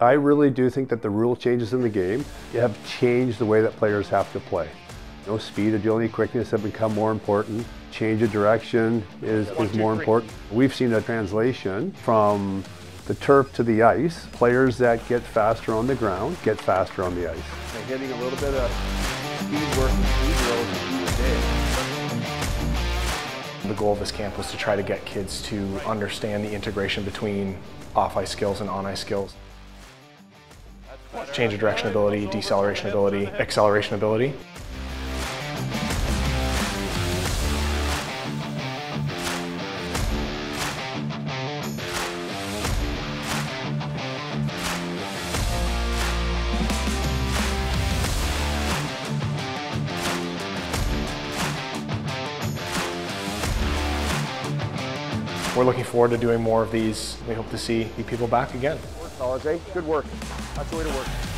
I really do think that the rule changes in the game have changed the way that players have to play. No speed, agility, quickness have become more important. Change of direction is, is more important. We've seen a translation from the turf to the ice. Players that get faster on the ground get faster on the ice. They're getting a little bit of speed work and speed drills a. The goal of this camp was to try to get kids to understand the integration between off-ice skills and on-ice skills change of direction ability, deceleration ability, acceleration ability. We're looking forward to doing more of these. We hope to see people back again. Eh? Good work. That's the way to work.